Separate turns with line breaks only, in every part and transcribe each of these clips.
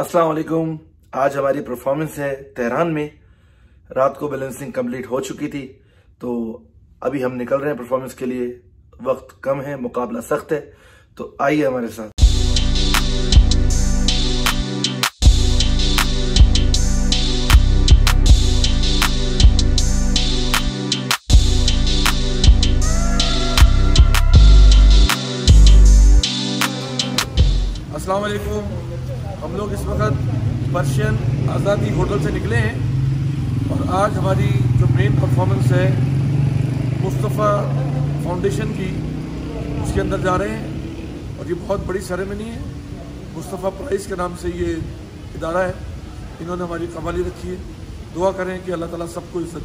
अस्सलाम वालेकुम आज हमारी परफॉर्मेंस है तेहरान में। रात को बैलेंसिंग कंप्लीट हो चुकी थी तो अभी हम निकल रहे हैं परफॉर्मेंस के लिए। वक्त कम है, मुकाबला सख्त है तो आइए हमारे साथ।
हम लोग इस वक्त पर्शियन आज़ादी होटल से निकले हैं और आज हमारी जो मेन परफॉर्मेंस है, मुस्तफ़ा फाउंडेशन की, उसके अंदर जा रहे हैं और ये बहुत बड़ी सेरेमनी है। मुस्तफ़ा प्राइज़ के नाम से ये इदारा है। इन्होंने हमारी कवाली रखी है। दुआ करें कि अल्लाह ताला सबको इज़्ज़त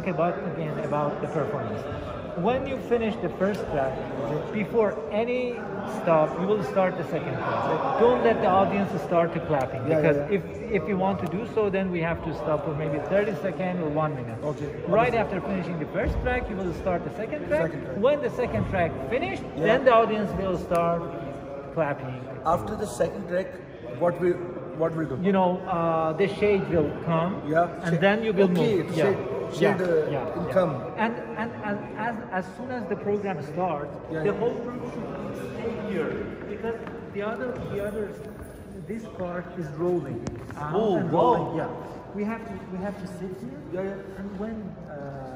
talk about again about the performance. When you finish the first track, before any stop, you will start the second track. Don't let the audience start to clapping
Yeah,
because
yeah,
if if you want to do so, then we have to stop for maybe 30 seconds or one minute.
Okay.
Right after finishing the first track, you will start the second track.
Second track.
When the second track finished,
Yeah.
then the audience will start clapping.
After the second track, what will what will do?
You know, uh, the shade will come,
Yeah,
and
shade.
then you will
Okay,
move.
shade- shade, uh, will come.
And and, and as as soon as the program starts,
Yeah,
the
yeah.
whole group should stay here because the other the other this part is rolling. out
Oh,
and
wow.
rolling. Yeah, we have to we have to sit here.
Yeah, yeah.
And when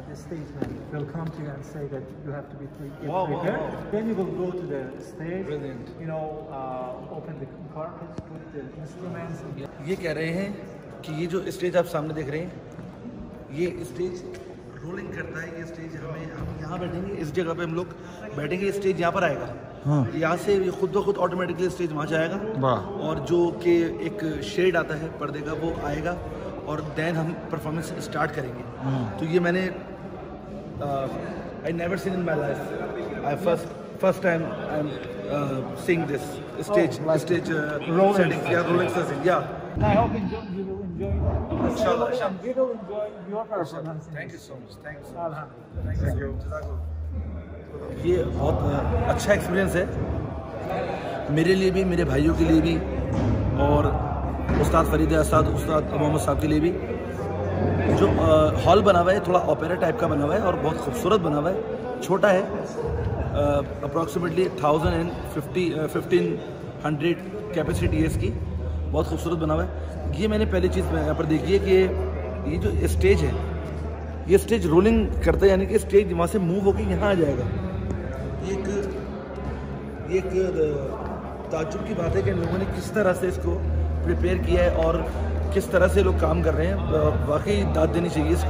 uh, the stage manager will come to you and say that you have to be pre-
Wow, wow,
prepared,
wow.
then you will go to the stage.
Brilliant.
You know, uh, open the carpets, put the instruments.
ये कह रहे हैं कि ये जो stage आप सामने देख रहे हैं ये स्टेज रोलिंग करता है ये स्टेज हमें हम यहाँ बैठेंगे इस जगह पे हम लोग बैठेंगे स्टेज यहाँ पर आएगा हाँ। यहाँ से ये खुद ब खुद ऑटोमेटिकली स्टेज वहाँ जाएगा और जो कि एक शेड आता है पर्दे का वो आएगा और देन हम परफॉर्मेंस स्टार्ट करेंगे तो ये मैंने I never seen in my life I first first time I am seeing this stage stage rolling या रोलिंग या
I hope enjoy, you will enjoy.
Inshallah,
And will enjoy your performance. in
Thank you so much. Thank you.
Alhamdulillah.
ये बहुत अच्छा experience है मेरे लिए भी मेरे भाइयों के लिए भी और उस्ताद फरीद असाद उस्ताद मोहम्मद साहब के लिए भी जो हॉल बना हुआ है, थोड़ा ओपेरा टाइप का बना हुआ है और बहुत खूबसूरत बना हुआ है। छोटा है approximately thousand and fifty fifteen hundred capacity है इसकी। बहुत खूबसूरत बना हुआ है। ये मैंने पहली चीज़ यहाँ पर देखी है कि ये जो स्टेज है, ये स्टेज रोलिंग करता है, यानी कि स्टेज वहाँ से मूव होकर यहाँ आ जाएगा। एक एक ताज्जुब की बात है कि लोगों ने किस तरह से इसको प्रिपेयर किया है और किस तरह से लोग काम कर रहे हैं? वाकई दाद देनी चाहिए इस,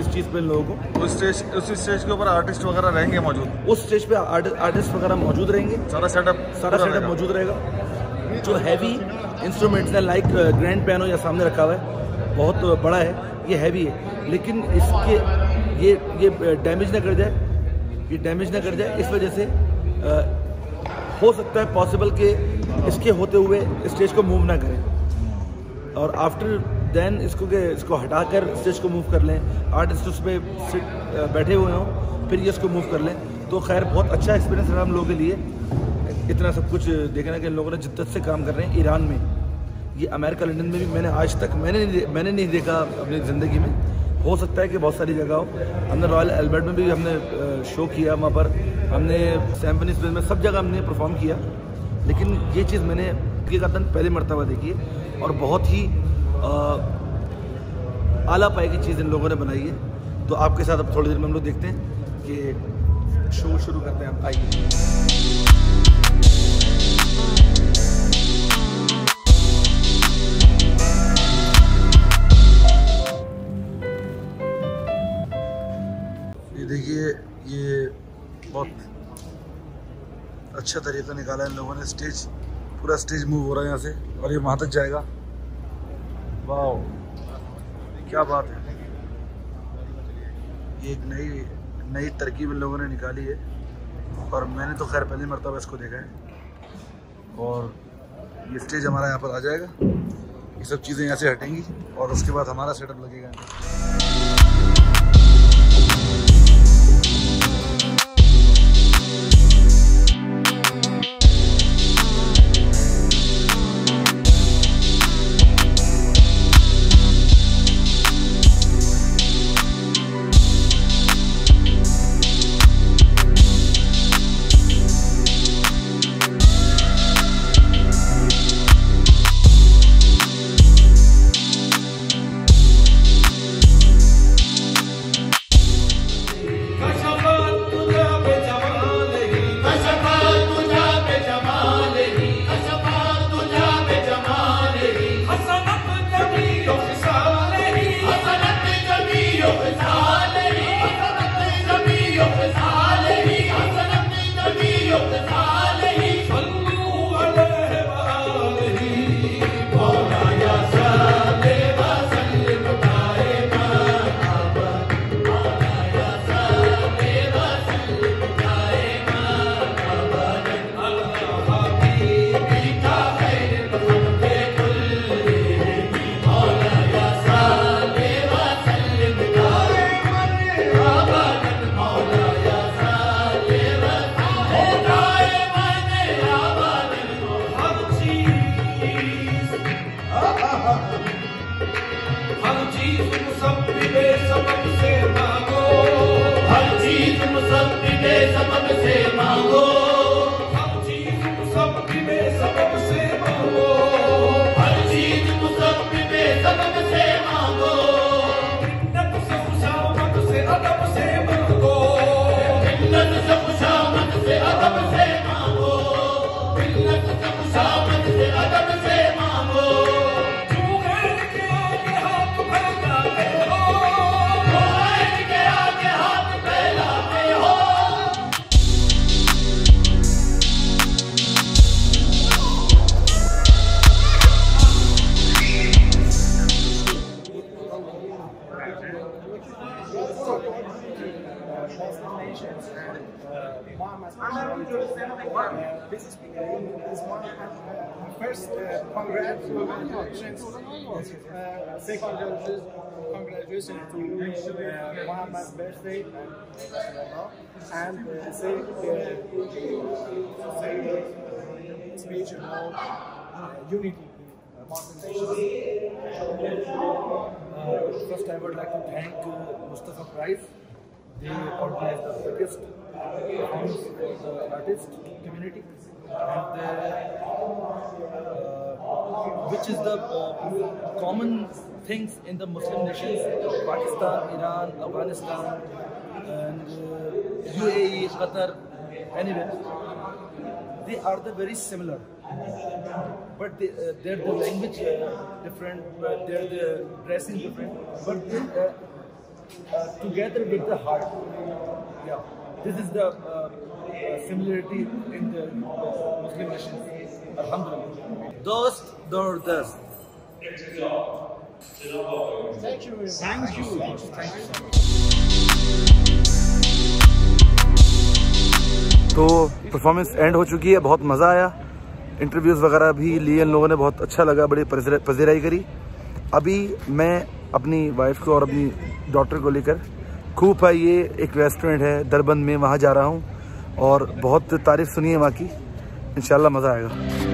इस चीज़ पे लोगों को।
उस स्टेज उस स्टेज के ऊपर आर्टिस्ट वगैरह रहेंगे मौजूद?
उस स्टेज पे आर्ट, आर्टिस्ट वगैरह मौजूद रहेंगे।
सारा सेटअप
सारा सेटअप मौजूद रहेगा। जो हैवी इंस्ट्रूमेंट्स है लाइक ग्रैंड पियानो या सामने रखा हुआ है बहुत बड़ा है ये हैवी है। लेकिन इसके ये ये डैमेज ना कर जाए। ये डैमेज ना कर जाए इस वजह से अ, हो सकता है पॉसिबल कि इसके होते हुए स्टेज को मूव ना करें। और आफ्टर देन इसको के, इसको हटाकर स्टेज को मूव कर लें। आर्टिस्ट उस पर बैठे हुए हों, फिर ये इसको मूव कर लें। तो खैर, बहुत अच्छा एक्सपीरियंस रहा हम लोगों के लिए। इतना सब कुछ देखना कि लोगों ने जिद्दत से काम कर रहे हैं ईरान में। ये अमेरिका, लंदन में भी मैंने आज तक मैंने मैंने नहीं देखा अपनी ज़िंदगी में। हो सकता है कि बहुत सारी जगह हो। हमने रॉयल एल्बर्ट में भी हमने शो किया वहाँ पर। हमने सैम्पनी में सब जगह हमने परफॉर्म किया। लेकिन ये चीज़ मैंने हकीकतन पहली मरतबा देखी है। और बहुत ही आला पाई की चीज़ इन लोगों ने बनाई है। तो आपके साथ अब थोड़ी देर में हम लोग देखते हैं कि शो शुरू करते हैं। आप आइए। देखिए, ये
बहुत अच्छा तरीका निकाला इन लोगों ने स्टेज। पूरा स्टेज मूव हो रहा है यहाँ से और ये वहाँ तक जाएगा। वाह क्या बात है। ये एक नई नई तरकीब इन लोगों ने निकाली है। और मैंने तो खैर पहली मरतबा इसको देखा है। और ये स्टेज हमारा यहाँ पर आ जाएगा। ये सब चीज़ें यहाँ से हटेंगी और उसके बाद हमारा सेटअप लगेगा।
सबसे
मांगो। हर चीज़ मुसब्बी समझ से मांगो। translations and my
first uh, uh, uh, congratulations, to uh, Muhammad's birthday. And uh, say, uh, speech about uh, unity, uh, first, I would like to thank uh, Mustafa Price. They organized the biggest the artist community, and uh, which is the uh, common things in the Muslim nations: Pakistan, Iran, Afghanistan, and uh, UAE, Qatar, anyway. They are the very similar, but they, uh, they're the language uh, different, but they're the dressing different, but they, uh, uh, together with the heart. Yeah, this is the uh, uh, similarity in the uh, Muslim nations. Alhamdulillah. Dost, dor, dust. Thank you. Thank you. Thank you. तो performance end हो चुकी है, बहुत मज़ा आया। Interviews वगैरह भी लिए इन लोगों ने, बहुत अच्छा लगा, बड़ी पजीराई करी। अभी मैं अपनी वाइफ को और अपनी डॉटर को लेकर खूब है ये एक रेस्टोरेंट है, दरबंद में वहाँ जा रहा हूँ और बहुत तारीफ़ सुनी है वहाँ की। इंशाल्लाह मज़ा आएगा।